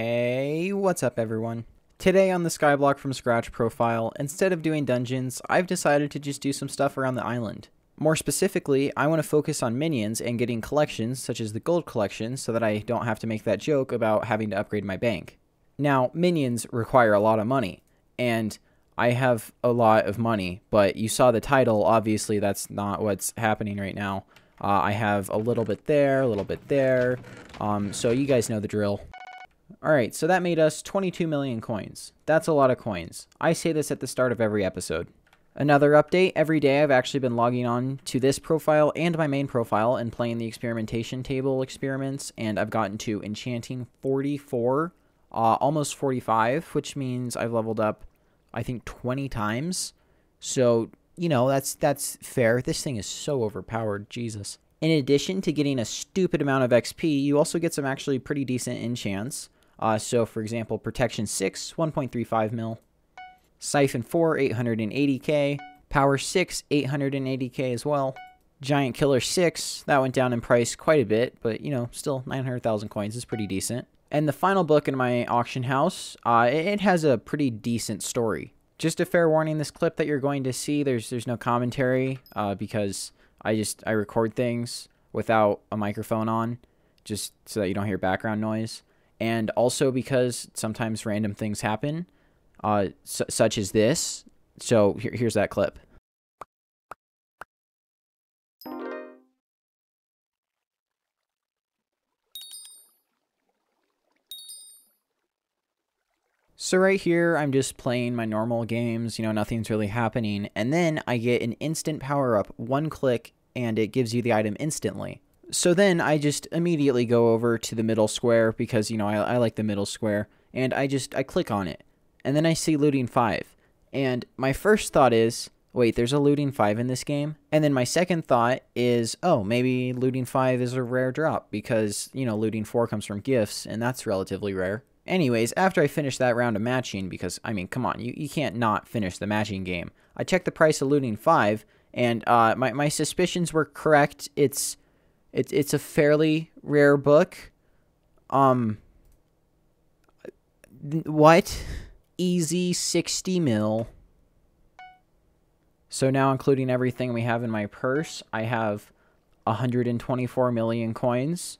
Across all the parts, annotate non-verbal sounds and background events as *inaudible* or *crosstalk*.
Hey, what's up everyone? Today on the Skyblock from Scratch profile, instead of doing dungeons, I've decided to just do some stuff around the island. More specifically, I want to focus on minions and getting collections, such as the gold collection, so that I don't have to make that joke about having to upgrade my bank. Now, minions require a lot of money, and I have a lot of money, but you saw the title, obviously that's not what's happening right now. Uh, I have a little bit there, a little bit there, um, so you guys know the drill. Alright, so that made us 22 million coins. That's a lot of coins. I say this at the start of every episode. Another update, every day I've actually been logging on to this profile and my main profile and playing the experimentation table experiments, and I've gotten to enchanting 44, uh, almost 45, which means I've leveled up, I think, 20 times. So, you know, that's that's fair. This thing is so overpowered, Jesus. In addition to getting a stupid amount of XP, you also get some actually pretty decent enchants. Uh, so, for example, Protection 6, 1.35 mil. Syphon 4, 880k. Power 6, 880k as well. Giant Killer 6, that went down in price quite a bit, but, you know, still 900,000 coins is pretty decent. And the final book in my auction house, uh, it has a pretty decent story. Just a fair warning, this clip that you're going to see, there's there's no commentary uh, because I just I record things without a microphone on, just so that you don't hear background noise and also because sometimes random things happen, uh, su such as this. So here, here's that clip. So right here, I'm just playing my normal games, you know, nothing's really happening, and then I get an instant power-up, one click, and it gives you the item instantly. So then I just immediately go over to the middle square because, you know, I, I like the middle square. And I just, I click on it. And then I see looting 5. And my first thought is, wait, there's a looting 5 in this game? And then my second thought is, oh, maybe looting 5 is a rare drop because, you know, looting 4 comes from gifts and that's relatively rare. Anyways, after I finish that round of matching, because, I mean, come on, you, you can't not finish the matching game. I checked the price of looting 5 and uh, my, my suspicions were correct. It's it's it's a fairly rare book. Um what? Easy 60 mil. So now including everything we have in my purse, I have 124 million coins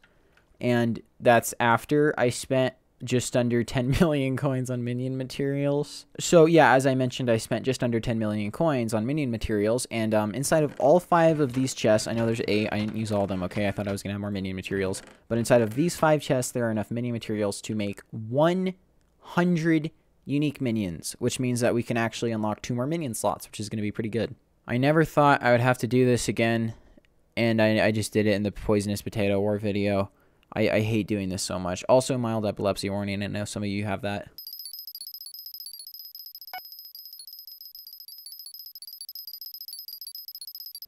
and that's after I spent just under 10 *laughs* million coins on minion materials. So yeah, as I mentioned, I spent just under 10 million coins on minion materials, and um, inside of all five of these chests, I know there's eight, I didn't use all of them, okay, I thought I was to have more minion materials, but inside of these five chests, there are enough minion materials to make 100 unique minions, which means that we can actually unlock two more minion slots, which is to be pretty good. I never thought I would have to do this again, and I, I just did it in the Poisonous Potato War video. I, I hate doing this so much. Also, mild epilepsy warning. I know some of you have that.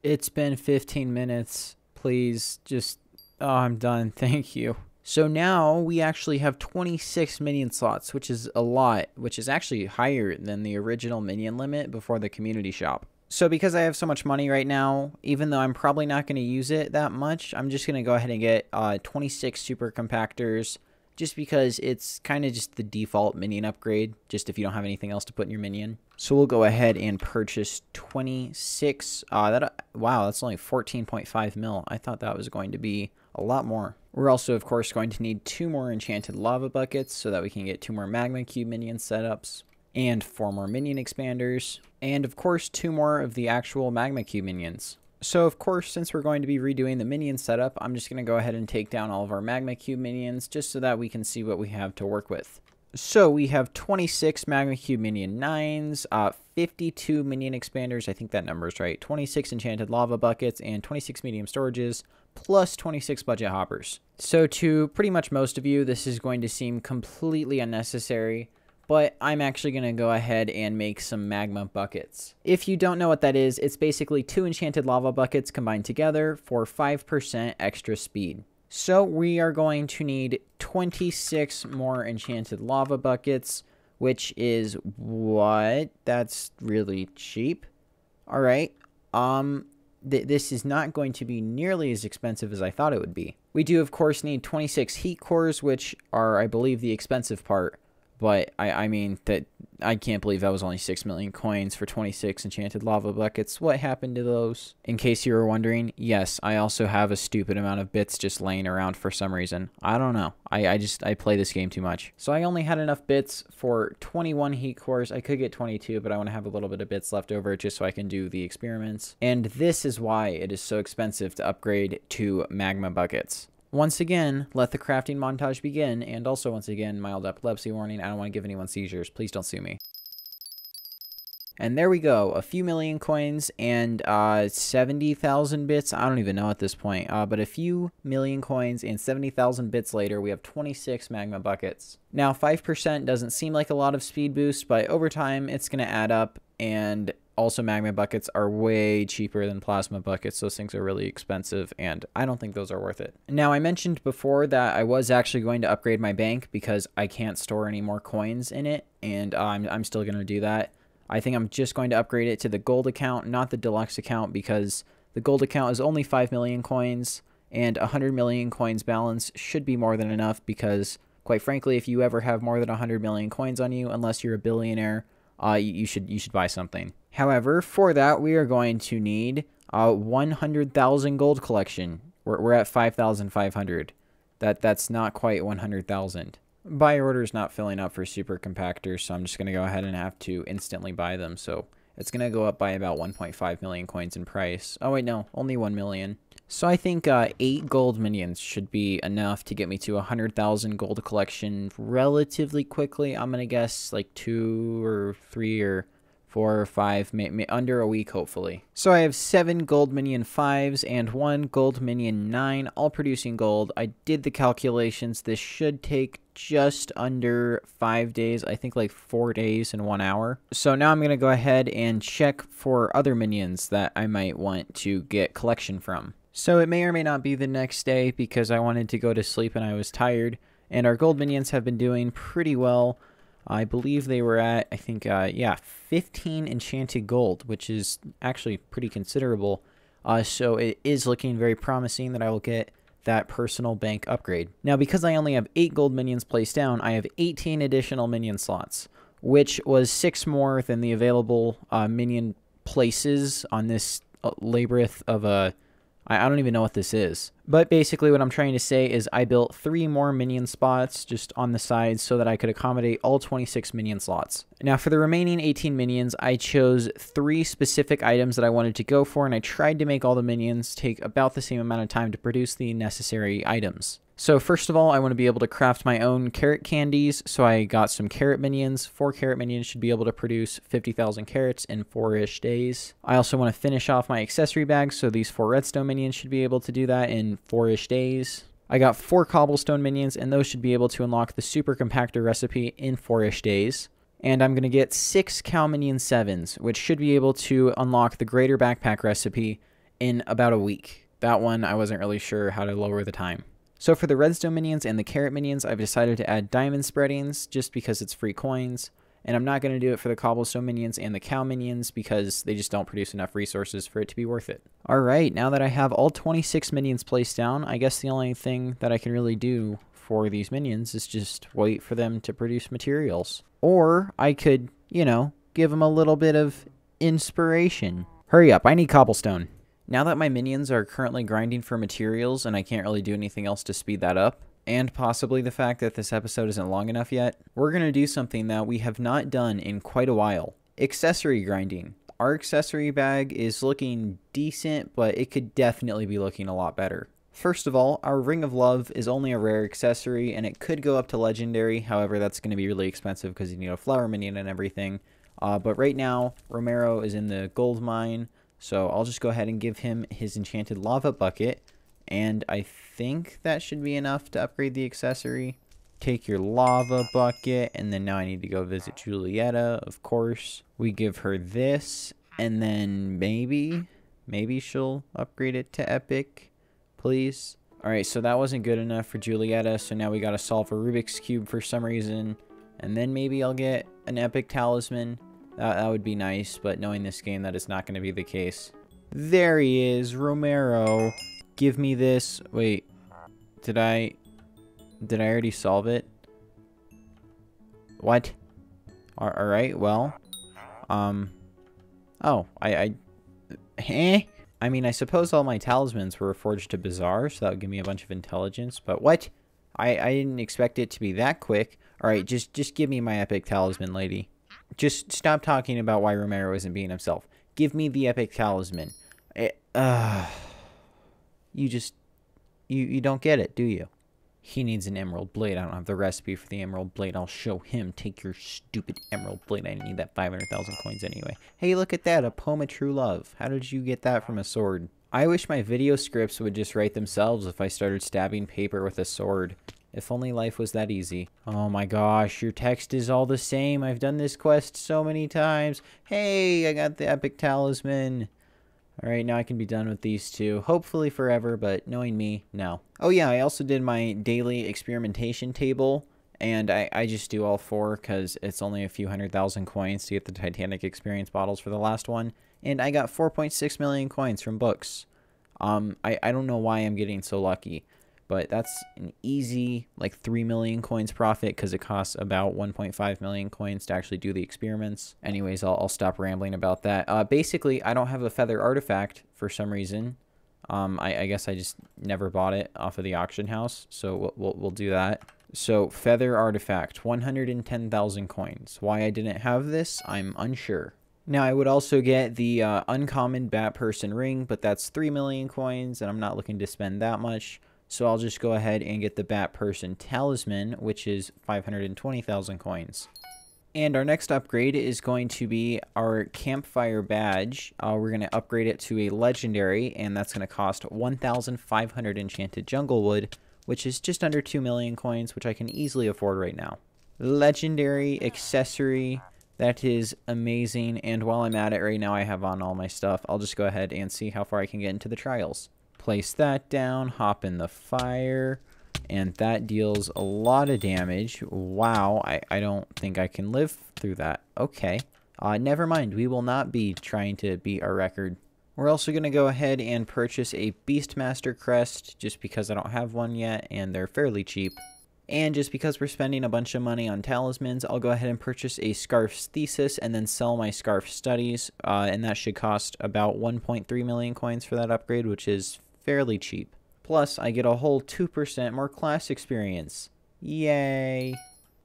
It's been 15 minutes. Please, just... Oh, I'm done. *laughs* Thank you. So now we actually have 26 minion slots, which is a lot, which is actually higher than the original minion limit before the community shop. So because I have so much money right now, even though I'm probably not going to use it that much, I'm just going to go ahead and get uh, 26 super compactors just because it's kind of just the default minion upgrade, just if you don't have anything else to put in your minion. So we'll go ahead and purchase 26. Uh, that Wow, that's only 14.5 mil. I thought that was going to be a lot more. We're also, of course, going to need two more enchanted lava buckets so that we can get two more magma cube minion setups and four more minion expanders, and of course two more of the actual magma cube minions. So of course, since we're going to be redoing the minion setup, I'm just going to go ahead and take down all of our magma cube minions just so that we can see what we have to work with. So we have 26 magma cube minion 9s, uh, 52 minion expanders, I think that number is right, 26 enchanted lava buckets, and 26 medium storages, plus 26 budget hoppers. So to pretty much most of you, this is going to seem completely unnecessary but I'm actually going to go ahead and make some magma buckets. If you don't know what that is, it's basically two enchanted lava buckets combined together for 5% extra speed. So we are going to need 26 more enchanted lava buckets, which is what? That's really cheap. All right. Um, th this is not going to be nearly as expensive as I thought it would be. We do, of course, need 26 heat cores, which are, I believe, the expensive part. But I, I mean that I can't believe that was only 6 million coins for 26 enchanted lava buckets. What happened to those? In case you were wondering, yes, I also have a stupid amount of bits just laying around for some reason. I don't know. I, I just, I play this game too much. So I only had enough bits for 21 heat cores. I could get 22, but I want to have a little bit of bits left over just so I can do the experiments. And this is why it is so expensive to upgrade to magma buckets. Once again, let the crafting montage begin, and also once again, mild epilepsy warning, I don't want to give anyone seizures, please don't sue me. And there we go, a few million coins and uh, 70,000 bits, I don't even know at this point, uh, but a few million coins and 70,000 bits later, we have 26 magma buckets. Now, 5% doesn't seem like a lot of speed boost, but over time, it's going to add up, and also magma buckets are way cheaper than plasma buckets. Those things are really expensive and I don't think those are worth it. Now I mentioned before that I was actually going to upgrade my bank because I can't store any more coins in it and I'm, I'm still going to do that. I think I'm just going to upgrade it to the gold account, not the deluxe account because the gold account is only 5 million coins and 100 million coins balance should be more than enough because quite frankly if you ever have more than 100 million coins on you unless you're a billionaire uh, you, should you should buy something. However, for that, we are going to need a 100,000 gold collection. We're, we're at 5,500. That That's not quite 100,000. Buy order is not filling up for super compactors, so I'm just going to go ahead and have to instantly buy them. So it's going to go up by about 1.5 million coins in price. Oh, wait, no, only 1 million. So I think uh, 8 gold minions should be enough to get me to a 100,000 gold collection relatively quickly. I'm going to guess like 2 or 3 or four or five, may, may, under a week, hopefully. So I have seven gold minion fives and one gold minion nine, all producing gold. I did the calculations. This should take just under five days. I think like four days and one hour. So now I'm going to go ahead and check for other minions that I might want to get collection from. So it may or may not be the next day because I wanted to go to sleep and I was tired. And our gold minions have been doing pretty well. I believe they were at, I think, uh, yeah, 15 enchanted gold, which is actually pretty considerable. Uh, so it is looking very promising that I will get that personal bank upgrade. Now, because I only have 8 gold minions placed down, I have 18 additional minion slots, which was 6 more than the available uh, minion places on this uh, labyrinth of a I, I don't even know what this is. But basically what I'm trying to say is I built three more minion spots just on the sides so that I could accommodate all 26 minion slots. Now for the remaining 18 minions, I chose three specific items that I wanted to go for and I tried to make all the minions take about the same amount of time to produce the necessary items. So first of all, I want to be able to craft my own carrot candies. So I got some carrot minions. Four carrot minions should be able to produce 50,000 carrots in four-ish days. I also want to finish off my accessory bags. So these four redstone minions should be able to do that in four-ish days. I got four cobblestone minions, and those should be able to unlock the super compactor recipe in four-ish days. And I'm going to get six cow minion sevens, which should be able to unlock the greater backpack recipe in about a week. That one, I wasn't really sure how to lower the time. So for the redstone minions and the carrot minions, I've decided to add diamond spreadings just because it's free coins. And I'm not going to do it for the cobblestone minions and the cow minions because they just don't produce enough resources for it to be worth it. Alright, now that I have all 26 minions placed down, I guess the only thing that I can really do for these minions is just wait for them to produce materials. Or I could, you know, give them a little bit of inspiration. Hurry up, I need cobblestone. Now that my minions are currently grinding for materials and I can't really do anything else to speed that up, and possibly the fact that this episode isn't long enough yet, we're going to do something that we have not done in quite a while. Accessory grinding. Our accessory bag is looking decent, but it could definitely be looking a lot better. First of all, our Ring of Love is only a rare accessory, and it could go up to Legendary, however that's going to be really expensive because you need a Flower Minion and everything. Uh, but right now, Romero is in the Gold Mine, so I'll just go ahead and give him his enchanted lava bucket. And I think that should be enough to upgrade the accessory. Take your lava bucket. And then now I need to go visit Julieta, of course. We give her this. And then maybe, maybe she'll upgrade it to epic. Please. Alright, so that wasn't good enough for Julieta. So now we gotta solve a Rubik's Cube for some reason. And then maybe I'll get an epic talisman. That, that would be nice, but knowing this game, that is not going to be the case. There he is, Romero. Give me this. Wait. Did I... Did I already solve it? What? Alright, well. Um... Oh, I... I eh? I mean, I suppose all my talismans were forged to Bazaar, so that would give me a bunch of intelligence, but what? I, I didn't expect it to be that quick. Alright, just, just give me my epic talisman, lady. Just stop talking about why Romero isn't being himself. Give me the epic talisman. It, uh, you just, you, you don't get it, do you? He needs an emerald blade. I don't have the recipe for the emerald blade. I'll show him. Take your stupid emerald blade. I need that 500,000 coins anyway. Hey, look at that. A poem of true love. How did you get that from a sword? I wish my video scripts would just write themselves if I started stabbing paper with a sword. If only life was that easy. Oh my gosh, your text is all the same. I've done this quest so many times. Hey, I got the epic talisman. Alright, now I can be done with these two. Hopefully forever, but knowing me, no. Oh yeah, I also did my daily experimentation table. And I, I just do all four because it's only a few hundred thousand coins to get the Titanic experience bottles for the last one. And I got 4.6 million coins from books. Um, I, I don't know why I'm getting so lucky but that's an easy like 3 million coins profit because it costs about 1.5 million coins to actually do the experiments. Anyways, I'll, I'll stop rambling about that. Uh, basically, I don't have a feather artifact for some reason. Um, I, I, guess I just never bought it off of the auction house, so we'll, we'll, we'll do that. So, feather artifact, 110,000 coins. Why I didn't have this, I'm unsure. Now, I would also get the uh, uncommon Bat Person ring, but that's 3 million coins, and I'm not looking to spend that much. So I'll just go ahead and get the Bat Person Talisman, which is 520,000 coins. And our next upgrade is going to be our Campfire Badge. Uh, we're going to upgrade it to a Legendary, and that's going to cost 1,500 Enchanted Jungle Wood, which is just under 2 million coins, which I can easily afford right now. Legendary accessory. That is amazing, and while I'm at it right now, I have on all my stuff. I'll just go ahead and see how far I can get into the trials. Place that down, hop in the fire, and that deals a lot of damage. Wow, I, I don't think I can live through that. Okay, uh, never mind. We will not be trying to beat our record. We're also going to go ahead and purchase a Beastmaster crest just because I don't have one yet and they're fairly cheap. And just because we're spending a bunch of money on talismans, I'll go ahead and purchase a Scarf's Thesis and then sell my Scarf Studies. Uh, and that should cost about 1.3 million coins for that upgrade, which is fairly cheap. Plus, I get a whole 2% more class experience. Yay!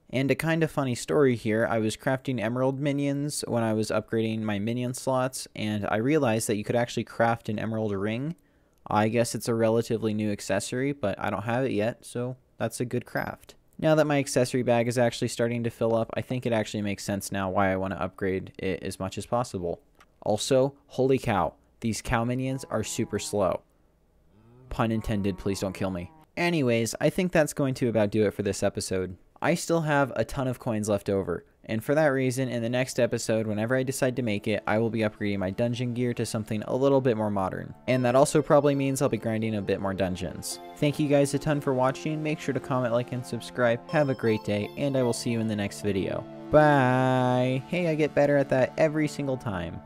And a kind of funny story here, I was crafting emerald minions when I was upgrading my minion slots, and I realized that you could actually craft an emerald ring. I guess it's a relatively new accessory, but I don't have it yet, so that's a good craft. Now that my accessory bag is actually starting to fill up, I think it actually makes sense now why I want to upgrade it as much as possible. Also, holy cow, these cow minions are super slow. Pun intended, please don't kill me. Anyways, I think that's going to about do it for this episode. I still have a ton of coins left over, and for that reason, in the next episode, whenever I decide to make it, I will be upgrading my dungeon gear to something a little bit more modern. And that also probably means I'll be grinding a bit more dungeons. Thank you guys a ton for watching, make sure to comment, like, and subscribe, have a great day, and I will see you in the next video. Bye! Hey, I get better at that every single time.